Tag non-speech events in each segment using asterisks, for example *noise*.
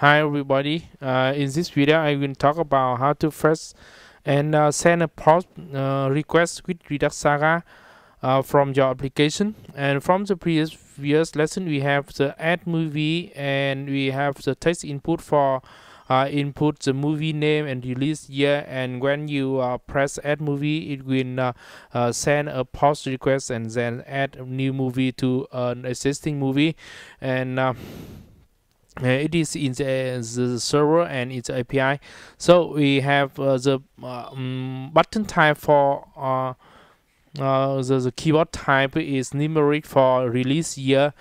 Hi everybody, uh, in this video I will talk about how to first and uh, send a post uh, request with Redux Saga uh, from your application. And from the previous lesson we have the add movie and we have the text input for uh, input the movie name and release year. And when you uh, press add movie it will send a post request and then add a new movie to an existing movie. And uh, uh, it is in the, the, server and its API so we have the um, button type for uh, the, the keyboard type is numeric for release year.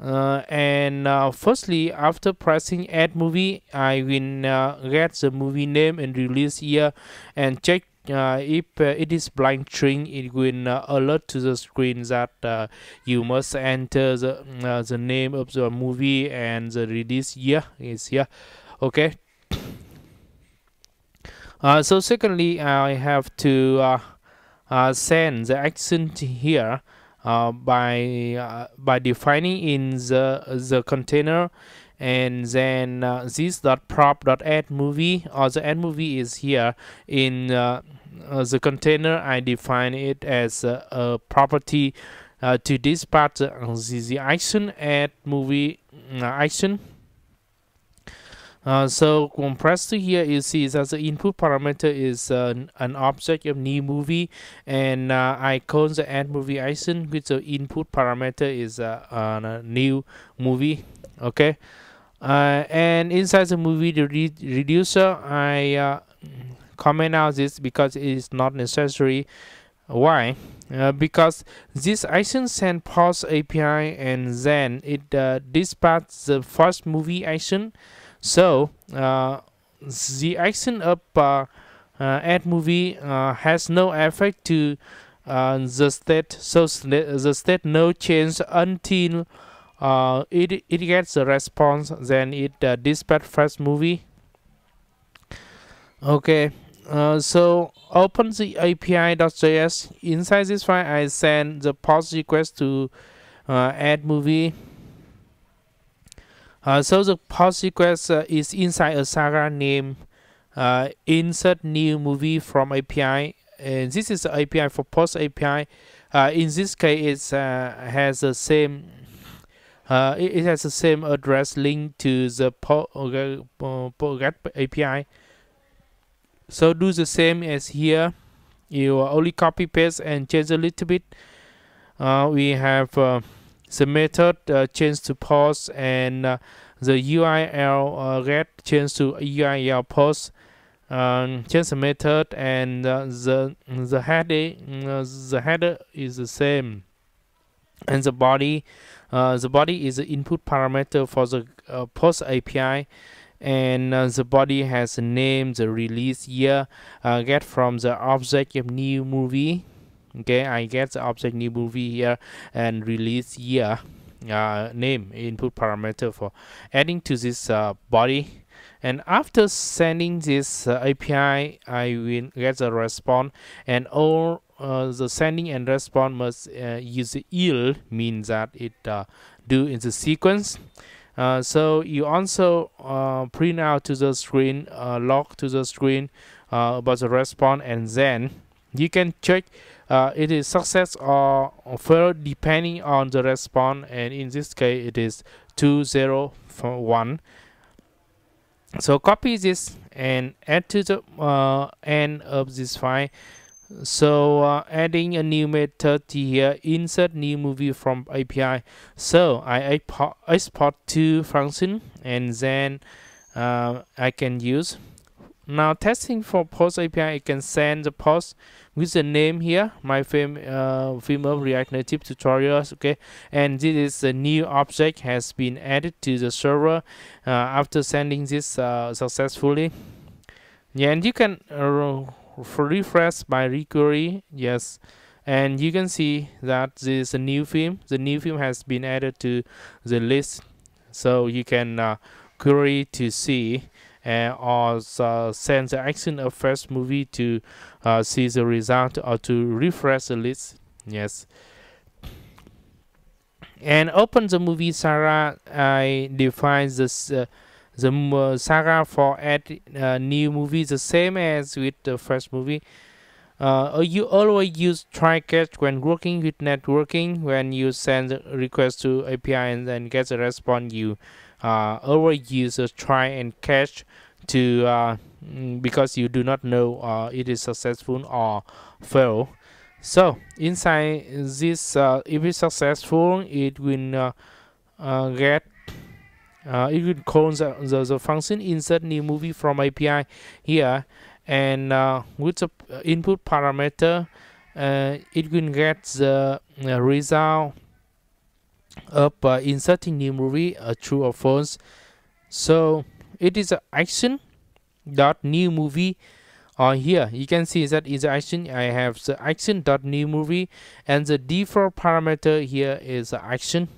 Uh, and uh, firstly after pressing add movie I will uh, get the movie name and release year and check uh, if uh, it is blank string it will uh, alert to the screen that you must enter the, the name of the movie and the release year is here. Okay? *coughs* So secondly I have to send the action here uh, by uh, by defining in the the container and then uh, this dot prop dot add movie or the add movie is here in uh, uh, the container. I define it as a, a property uh, to this part the, the action add movie action. Uh, so compressed to here you see that the input parameter is uh, an object of new movie. And uh, I call the add movie action which the input parameter is uh, a new movie. Okay uh, and inside the movie the re reducer I uh, comment out this because it is not necessary. Why? Uh, because this action send post API and then it uh, dispatches the first movie action. So uh, the action of uh, uh, add movie has no effect to the state so the state no change until uh, it, it gets a response then it uh, dispatch first movie. Okay uh, so open the api.js inside this file I send the post request to add movie. Uh, so the post request uh, is inside a Saga name uh, insert new movie from API and this is the API for post API uh, in this case it uh, has the same uh, it, it, has the same address link to the get API so do the same as here. You only copy paste and change a little bit. We have the method uh, change to post and uh, the URL uh, get change to URL post. Um, change the method and uh, the the header uh, the header is the same. And the body uh, the body is the input parameter for the uh, post API and uh, the body has a name the release year uh, get from the object of new movie. Okay I get the object new movie here and release year uh, name input parameter for adding to this uh, body. And after sending this uh, API I will get the response and all uh, the sending and response must uh, use yield means that it uh, do in the sequence. So you also print out to the screen log to the screen about the response and then you can check uh, it is success or fail depending on the response and in this case it is 201 so copy this and add to the uh, end of this file so uh, adding a new method here insert new movie from API so I export to function and then uh, I can use. Now testing for post API I can send the post with the name here my film uh, film of react native tutorials okay? And this is a new object has been added to the server uh, after sending this uh, successfully. Yeah and you can uh, refresh by requery yes. And you can see that this is a new film the new film has been added to the list. So you can uh, query to see and or uh, send the action of first movie to uh, see the result or to refresh the list yes. And open the movie saga I define this uh, the uh, saga for add uh, new movie the same as with the first movie. Uh, you always use try catch when working with networking? When you send request to API and then get a response you uh, always use a try and catch to uh, mm, because you do not know uh, it is successful or fail. So inside this uh, if it's successful it will uh, get it will call the, the, the function insert new movie from API here and uh, with the input parameter uh, it will get the uh, result of uh, inserting new movie uh, true or false. So it is an action dot new movie or here. You can see that is action. I have the action dot new movie and the default parameter here is action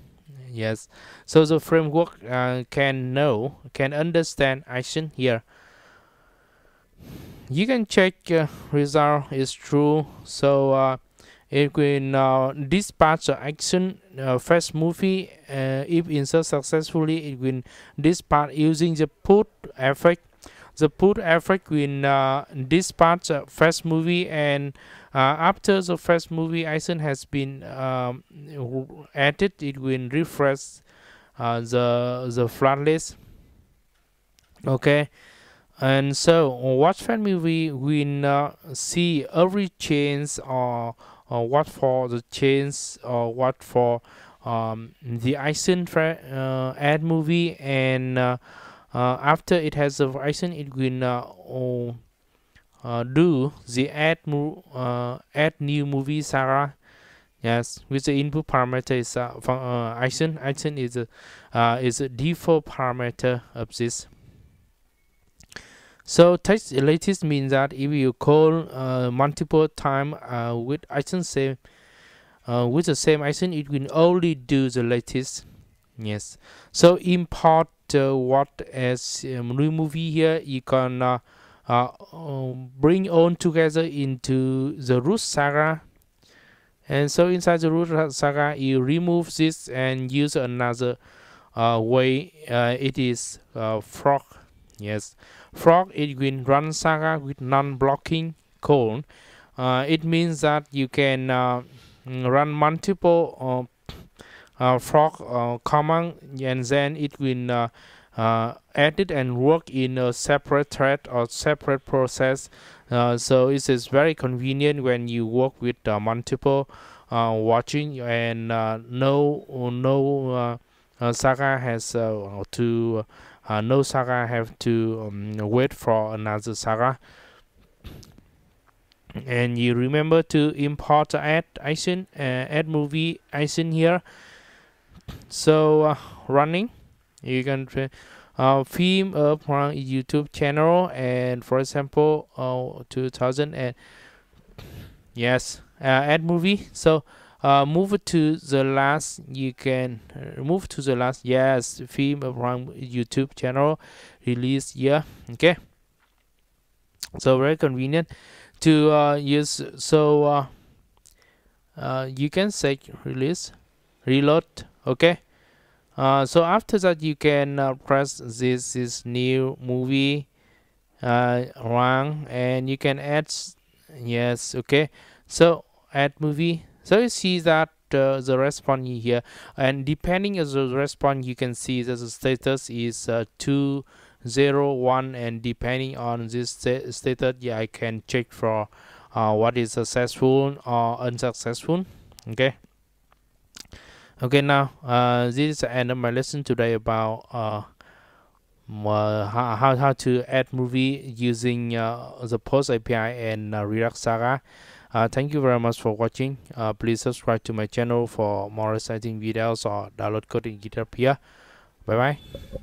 yes. So the framework uh, can know can understand action here. You can check uh, result is true. So uh, it will uh, dispatch the action uh, first movie uh, if insert successfully it will dispatch using the put effect the put effect will uh, part the first movie and uh, after the first movie action has been um, added. It will refresh uh, the the flat list okay? And so watch fan movie will uh, see every change or, or what for the change or what for um, the action uh, add movie and uh, uh, after it has the action it will uh, uh, do the add mo add new movie saga. yes with the input parameter is uh, action action is a is a default parameter of this so take latest means that if you call uh, multiple time uh, with action same uh, with the same action, it will only do the latest. Yes. So import uh, what as um, remove here. You can uh, uh, um, bring on together into the root saga. And so inside the root saga, you remove this and use another way. it is fork. Yes fork it will run saga with non-blocking code uh, it means that you can uh, run multiple uh, uh fork uh, command and then it will uh, edit and work in a separate thread or separate process. So it is very convenient when you work with multiple watching and no no saga has to uh, no saga have to um, wait for another saga. And you remember to import add uh, add movie action here so uh, running you can uh, film up on youtube channel and for example uh, 2000 and yes uh, add movie. So uh, move to the last you can uh, move to the last yes film from youtube channel release here okay? So very convenient to uh, use so uh, uh, you can say release reload okay? Uh, so after that you can uh, press this this new movie uh, run and you can add yes okay? So add movie. So you see that uh, the response here. And depending on the response you can see that the status is uh, 2 0 1 and depending on this st status yeah i can check for uh, what is successful or unsuccessful okay okay now uh, this is the end of my lesson today about uh, uh, how, how to add movie using uh, the post api and uh, Redux saga uh, thank you very much for watching. Uh, please subscribe to my channel for more exciting videos or download code in GitHub here. Bye bye.